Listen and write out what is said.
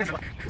Good morning.